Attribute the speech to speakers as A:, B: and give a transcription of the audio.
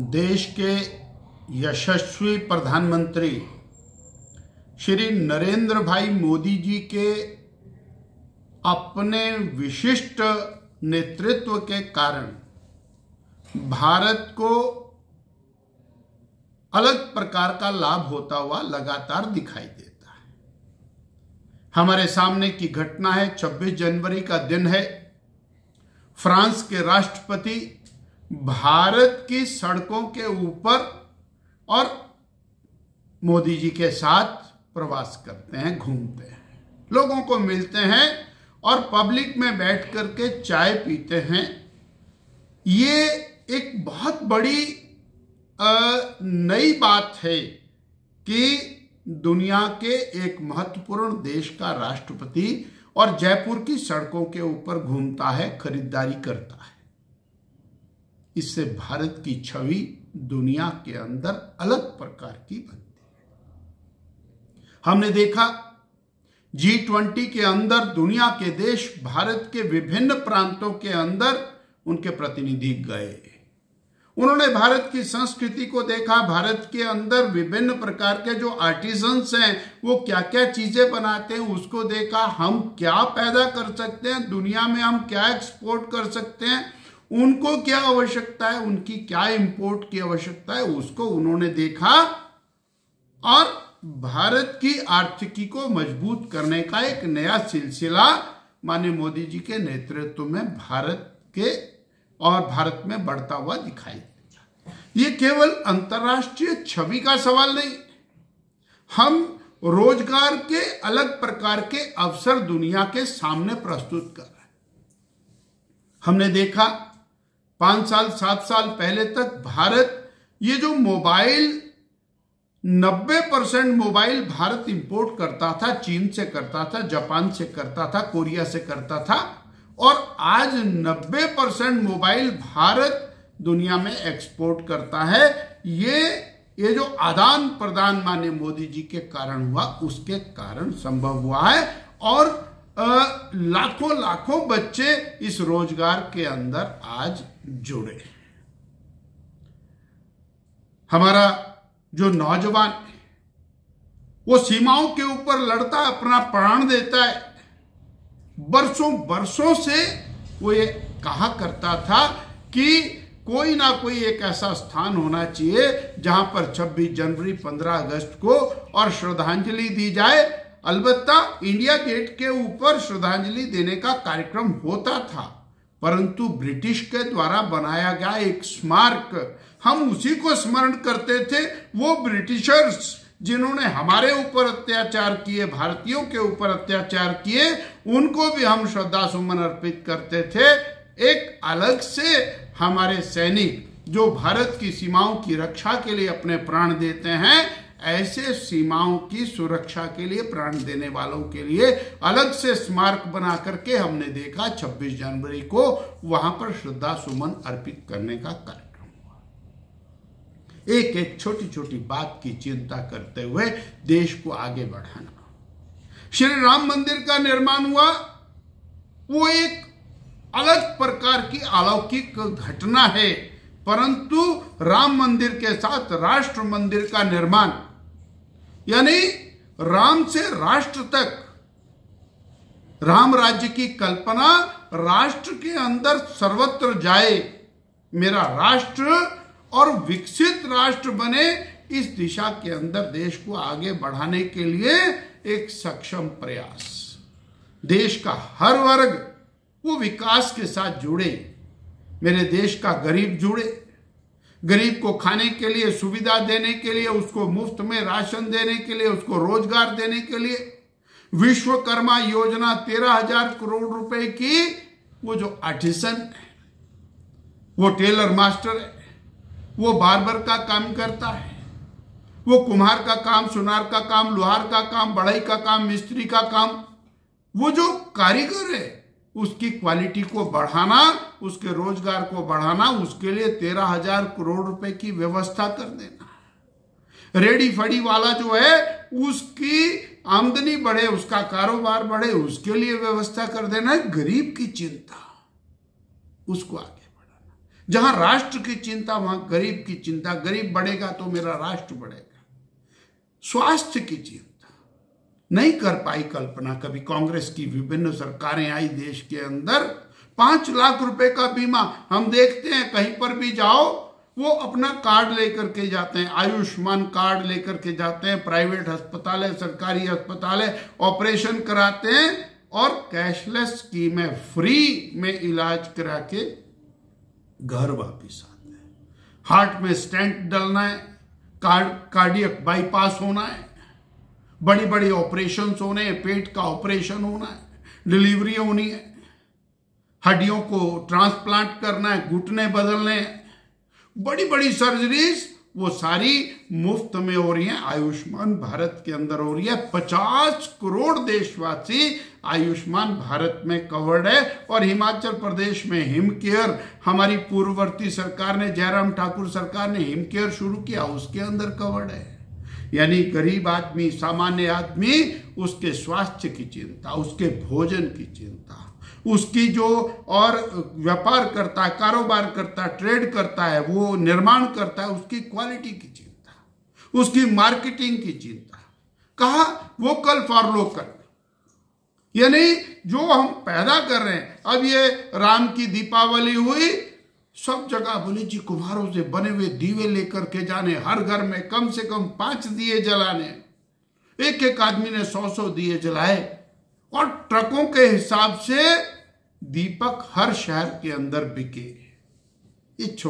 A: देश के यशस्वी प्रधानमंत्री श्री नरेंद्र भाई मोदी जी के अपने विशिष्ट नेतृत्व के कारण भारत को अलग प्रकार का लाभ होता हुआ लगातार दिखाई देता है। हमारे सामने की घटना है 26 जनवरी का दिन है। फ्रांस के राष्ट्रपति भारत की सड़कों के ऊपर और मोदी जी के साथ प्रवास करते हैं, घूमते हैं। लोगों को मिलते हैं और पब्लिक में बैठ करके चाय पीते हैं। ये एक बहुत बड़ी नई बात है कि दुनिया के एक महत्वपूर्ण देश का राष्ट्रपति और जयपुर की सड़कों के ऊपर घूमता है, खरीदारी करता है। इससे भारत की छवि दुनिया के अंदर अलग प्रकार की बनती है। हमने देखा जी ट्वेंटी के अंदर दुनिया के देश भारत के विभिन्न प्रांतों के अंदर उनके प्रतिनिधि गए। उन्होंने भारत की संस्कृति को देखा, भारत के अंदर विभिन्न प्रकार के जो आर्टिजन्स हैं, वो क्या क्या चीज़ें बनाते हैं, उसको देखा, हम क्या पैदा कर सकते हैं, दुनिया में हम क्या एक्सपोर्ट कर सकते हैं उनको क्या आवश्यकता है? उनकी क्या इंपोर्ट की आवश्यकता है? उसको उन्होंने देखा और भारत की आर्थिकी को मज़बूत करने का एक नया सिलसिला माननीय मोदी जी के नेतृत्व में भारत के और भारत में बढ़ता हुआ दिखाई देता ये केवल अंतर्राष्ट्रीय छवि का सवाल नहीं। हम रोज़गार के अलग प्रकार के अवसर दुनिया के सामने प्रस्तुत कर रहे हैं। हमने देखा पाँच साल, सात साल पहले तक भारत, ये जो mobile 90 percent mobile Bharat import करता था, चीन से करता था, जापान से करता था, कोरिया से करता था, और आज 90 परसेंट मोबाइल भारत दुनिया में एक्सपोर्ट करता है। ये ये जो आदान प्रदान माने मोदी जी के कारण हुआ, उसके कारण संभव हुआ है। और लाखों लाखों बच्चे इस रोज़गार के अंदर आज जुड़े। हमारा जो नौजवान वो सीमाओं के ऊपर लड़ता है, अपना प्राण देता है। बरसों बरसों से वो ये कहा करता था कि कोई ना कोई एक ऐसा स्थान होना चाहिए जहाँ पर 26 जनवरी 15 अगस्त को और श्रद्धांजलि दी जाए। अलबत्ता इंडिया गेट के ऊपर श्रद्धांजलि देने का कार्यक्रम होता था। परंतु ब्रिटिश के द्वारा बनाया गया एक स्मारक, हम उसी को स्मरण करते थे, वो ब्रिटिशर्स, जिन्होंने हमारे ऊपर अत्याचार किए, भारतीयों के ऊपर अत्याचार किए, उनको भी हम श्रद्धा सुमन अर्पित करते थे। एक अलग से हमारे सैनिक, जो भारत की सीमाओं की रक्षा के लिए अपने प्राण देते हैं ऐसे सीमाओं की सुरक्षा के लिए, प्राण देने वालों के लिए अलग से स्मारक बना करके हमने देखा 26 जनवरी को वहाँ पर श्रद्धा सुमन अर्पित करने का कार्यक्रम हुआ। एक एक छोटी छोटी बात की चिंता करते हुए देश को आगे बढ़ाना। श्री राम मंदिर का निर्माण हुआ। वो एक अलग प्रकार की अलौकिक घटना है। परंतु राम मंदिर के साथ राष्ट्र मंदिर का निर्माण, यानी राम से राष्ट्र तक, राम राज्य की कल्पना राष्ट्र के अंदर सर्वत्र जाए, मेरा राष्ट्र और विकसित राष्ट्र बने इस दिशा के अंदर देश को आगे बढ़ाने के लिए एक सक्षम प्रयास। देश का हर वर्ग वो विकास के साथ जुड़े। मेरे देश का गरीब जुड़े, गरीब को खाने के लिए सुविधा देने के लिए, उसको मुफ़्त में राशन देने के लिए, उसको रोज़गार देने के लिए, विश्वकर्मा योजना तेरह हज़ार करोड़ रुपए की, वो जो आर्टिसन है, वो टेलर मास्टर है, वो बार्बर का काम करता है, वो कुम्हार का काम, सुनार का काम, लोहार का काम, बढ़ाई का काम, मिस्त्री का काम, वो जो कारीगर है उसकी क्वालिटी को बढ़ाना, उसके रोज़गार को बढ़ाना, उसके लिए तेरह हज़ार करोड़ रुपए की व्यवस्था कर देना। रेडी फड़ी वाला जो है, उसकी आमदनी बढ़े, उसका कारोबार बढ़े, उसके लिए व्यवस्था कर देना गरीब की चिंता, उसको आगे बढ़ाना। जहाँ राष्ट्र की चिंता, वहाँ गरीब की चिंता। गरीब बढ़ेगा तो मेरा राष्ट्र बढ़ेगा। स्वास्थ्य की चिंता। नहीं कर पाई कल्पना। कभी कांग्रेस की विभिन्न सरकारें आई देश के अंदर, पाँच लाख रुपए का बीमा, हम देखते हैं कहीं पर भी जाओ, वो अपना कार्ड लेकर के जाते हैं, आयुष्मान कार्ड लेकर के जाते हैं, प्राइवेट अस्पताल है, सरकारी अस्पताल है, ऑपरेशन कराते हैं और कैशलेस स्कीम है, फ्री में इलाज करा के घर वापिस आते हैं। हार्ट में स्टेंट डलना है, कार्ड, कार्डियक बाईपास होना है बड़ी बड़ी ऑपरेशन होने पेट का ऑपरेशन होना है डिलीवरी होनी है, हड्डियों को ट्रांसप्लांट करना है, घुटने बदलने बड़ी बड़ी सर्जरीज वो सारी मुफ़्त में हो रही हैं, आयुष्मान भारत के अंदर हो रही है। पचास करोड़ देशवासी आयुष्मान भारत में कवर्ड है और हिमाचल प्रदेश में हिम केयर हमारी पूर्ववर्ती सरकार ने, जयराम ठाकुर सरकार ने हिम केयर शुरू किया, उसके अंदर कवर्ड है। यानी गरीब आदमी, सामान्य आदमी, उसके स्वास्थ्य की चिंता, उसके भोजन की चिंता, उसकी जो और व्यापार करता है, कारोबार करता है ट्रेड करता है, वो निर्माण करता है, उसकी क्वालिटी की चिंता, उसकी मार्केटिंग की चिंता। कहा वोकल फॉर लोकल यानी जो हम पैदा कर रहे हैं, अब ये राम की दीपावली हुई सब जगह बोले, जी, कुम्हारों से बने हुए दीवे लेकर के जाने, हर घर में कम से कम पाँच दिए जलाने। एक एक आदमी ने सौ सौ दिए जलाए और ट्रकों के हिसाब से दीपक हर शहर के अंदर बिके।